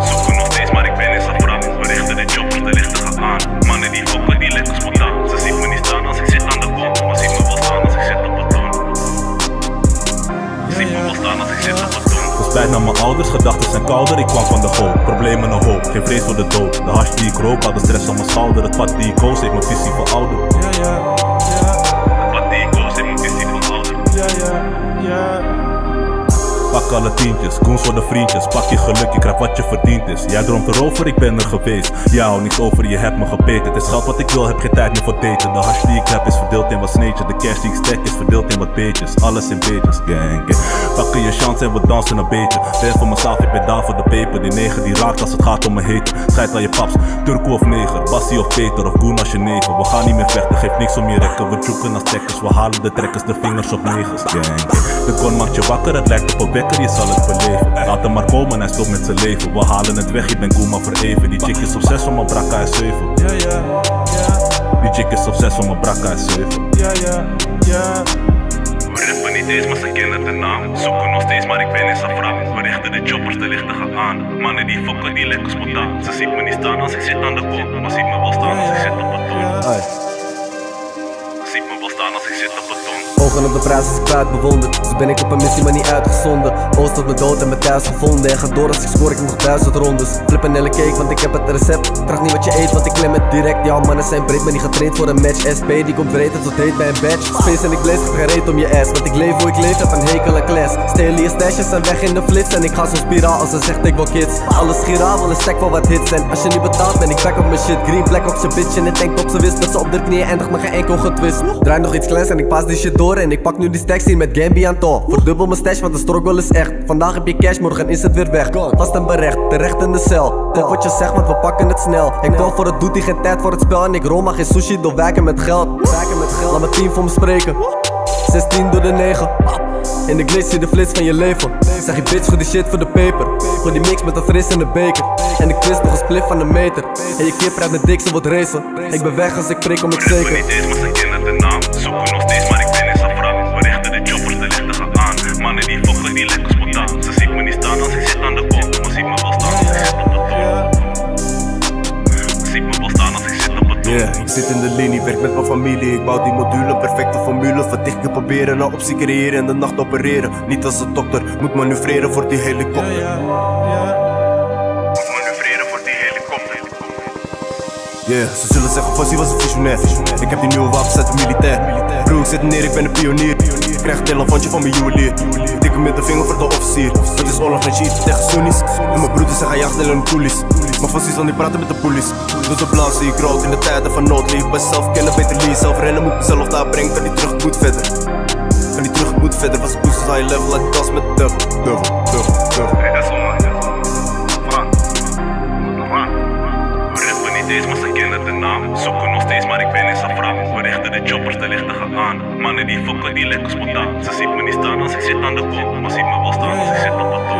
Zoek nog steeds, maar ik ben in zijn. We richten de job de lichten gaan aan. Mannen die fokken, die lekker spontaan. Ze zien me niet staan als ik zit aan de kant. Maar zien me wel staan als ik zit op het toon. Ze zien me wel staan als ik zit op het toon. Het spijt naar mijn ouders, gedachten zijn kouder, ik kwam van de hoop Problemen een hoop, geen vrees voor de dood De hash die ik rook, had de stress op mijn schouder Het pad die ik koos, heeft mijn visie verouderd. Alle voor de vriendjes. Pak je geluk, je krijgt wat je verdiend is. Jij droomt erover, ik ben er geweest. Ja, hou niks over, je hebt me gebeten. Het is geld wat ik wil, heb geen tijd meer voor daten. De hash die ik heb is verdeeld in wat sneetjes. De cash die ik stek is verdeeld in wat beetjes. Alles in beetjes, gang, gang. Pakken je chance en we dansen een beetje. Ben voor mezelf, ik ben daar voor de peper. Die negen die raakt als het gaat om me heten. Schijt aan je paps, Turko of neger. Bassie of Peter of Goen als je neven. We gaan niet meer vechten, geeft niks om je rekken. We joeken als trekkers, we halen de trekkers, de vingers op negers. Gang. De kon maakt je wakker, het lijkt op een wekker, je zal het beleven. Laat hem maar komen, hij stopt met zijn leven. We halen het weg, je bent cool maar voor even. Die chick is op 6 van mijn brakka is 7. Ja, ja, ja, Die chick is op 6 van mijn brakka is 7. ja, ja, ja. We rappen niet eens, maar ze kennen de naam. Zoeken nog steeds, maar ik ben in vrouw. We richten de choppers, de lichten gaan aan. Mannen die fokken, die lekker spontaan. Ze ziet me niet staan als ik zit aan de boom. Maar ziet me wel staan als ik zit op beton. Ja. Op. Ogen op de prijs als ik bewonder Dus ben ik op een missie maar niet uitgezonden. Oost tot mijn dood en mijn thuis gevonden. En ga door als ik scoor ik nog duizend rondes. Flip een hele cake want ik heb het recept. Vraag niet wat je eet want ik klem het direct. Ja mannen zijn breed maar niet getraind voor een match. SP die komt breed en tot heet bij een badge. Space en ik lees het gereed om je ass. Want ik leef hoe ik leef heb een hekel aan class Stelen je stashes en weg in de flits. En ik ga zo spiraal als ze zegt ik wil kids. Alles giraal wel een stack voor wat hits. En als je niet betaalt ben ik back op mijn shit. Green black op zijn bitch. En het tank op zijn wist Dat ze op de knieën eindigt maar geen enkel getwist. Draai nog iets kleins en ik pas die shit door En ik pak nu die stacks hier met Gambi aan to Verdubbel mijn stash want de struggle is echt. Vandaag heb je cash, morgen is het weer weg. Vast en berecht, terecht in de cel. Tel wat je zegt want we pakken het snel. Ik bel voor het doet die geen tijd voor het spel En ik rol maar geen sushi door wijken met geld. Wijken met geld. Laat mijn team voor me spreken. 16 door de 9 in de glitch zie de flits van je leven. Zeg je bitch, gooi die shit voor de peper Gooi die mix met een fris in de beker. En ik twist nog een split van een meter. En je kip rijdt met dik, ze wordt racen. Ik ben weg als ik prik om het zeker die. Ze ziet me niet staan als ik zit aan de boom. Maar ziet me wel staan als ik zit op beton. Ja, Ze ziet me wel staan als ik zit op. Yeah, ik zit in de linie, werk met mijn familie. Ik bouw die module, perfecte formule. Verdicht ik proberen, nou optie creëren en de nacht opereren. Niet als een dokter, moet manoeuvreren voor die helikopter. ja, ja. Moet manoeuvreren voor die helikopter. Yeah, ze zullen zeggen, Fossie was een visionair. Ik heb die nieuwe wapens uit de militair. Ik zit neer, ik ben een pionier. Ik krijg een telefoontje van mijn juwelier. Hem met de vinger voor de officier. Het is oorlog en shit tegen Sunnis. En mijn broeders zeggen, jacht en poelies. Maar Fossie zal niet praten met de police. Doe de blauw, zie ik rood in de tijden van nood. Leef bij zelf kennen, beter leer zelf rennen. Moet mezelf daar brengen, kan niet terug, moet verder. Kan niet terug, moet verder. Was boost als high level, like das met dubbel, dubbel. Hey, dat is allemaal. Van. Van. We rippen niet eens, maar ze kennen de naam. Zoeken maar ik ben in vrouw. We richten de choppers, de lichten gaan aan. Mannen die fokken, die lekker spontaan. Ze ziet me niet staan als ik zit aan de boom. Maar ziet me wel staan als ik zit op beton.